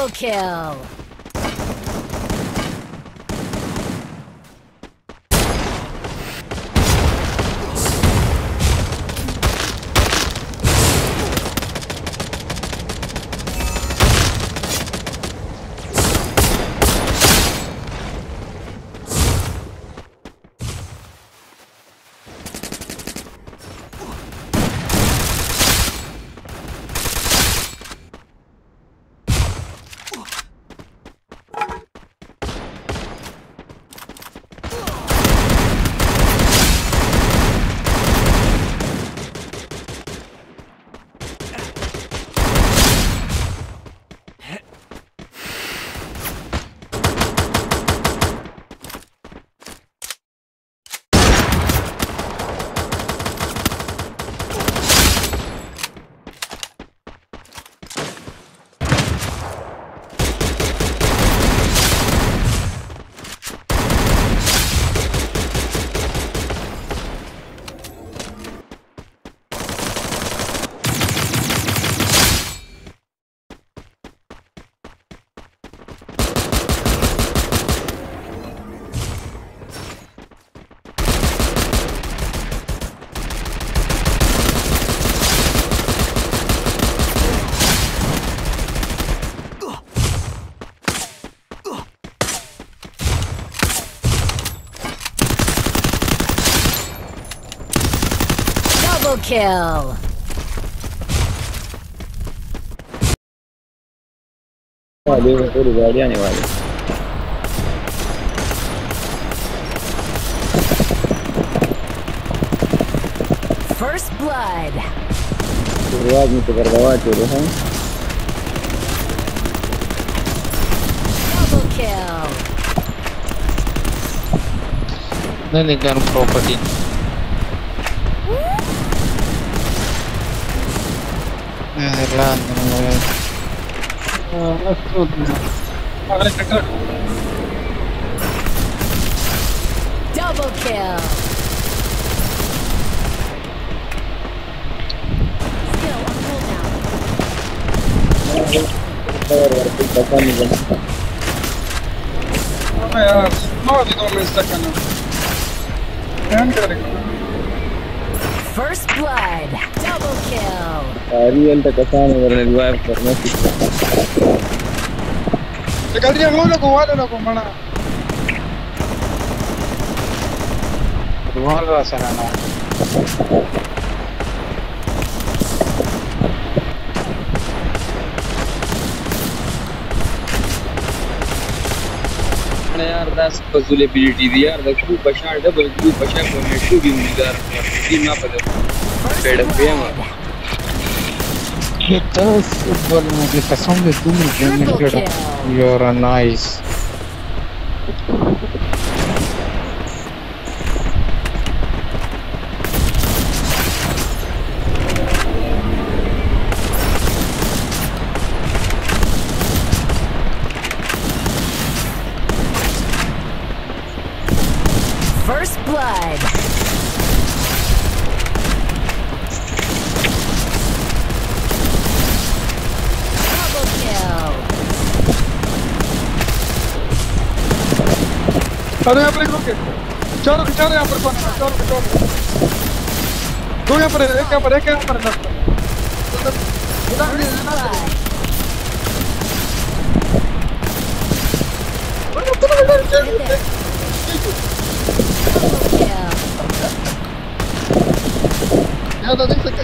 Double kill. Double kill! Valeu, todo guardiani, valeu. First blood. Серьезно, ты гордовать его, да? Double kill. Гарм пропадить. Eh, Irlanda, non lo vedo. Eh, assurdo. Avrete calcolato. Double kill! Vabbè, no, di dove sta canale. E anche la ricordo. First blood. Double kill. Ariel te casamos con el lugar por México. Se caldría uno cubano lo comana. Rumor la sana. ना यार that's फजूल ability दी यार। Dakshu बशा double ग्रू बशा कोनेटू भी उम्मीदवार team ना पदे पेड़ पे हम कितना सुपर मुझे कसम से तुम गेम में खेलो you are a nice blood. Double kill. अरे यहाँ पर एक लोग है। चारों के चारों यहाँ पर कौन है चारों के चारों दो यहाँ पर है, एक यहाँ पर एक यहाँ पर है left में। इधर भी है, First इधर भी है। ज़्यादा देख सकते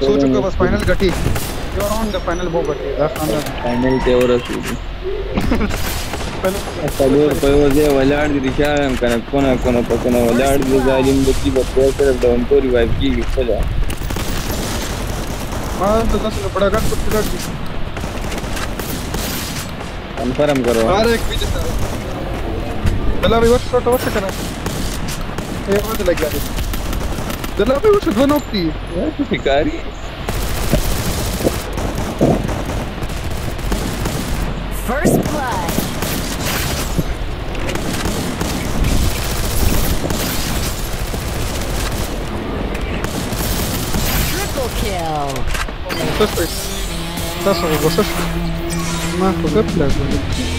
सो चुका बस final गटी you are on the final वो गटी लास्ट ऑन द फाइनल के और الصبور فيوزي ولاعب ريشارن كان كنا كنا كنا ولاعب زالين بكي بكوكر دون توري وايب كي يفلا ما انت تصل بڑا گٹ کچھ گٹ कंफर्म करो अरे एक पीछे से पहला रिवर्स शॉट अवश्य करना ये बहुत लग गया De la mai ușor, vă nopti. Ia tu picari. First blood. Triple kill. Что ж ты? Саша, вы слышите? Нахуй, как пляж, блядь.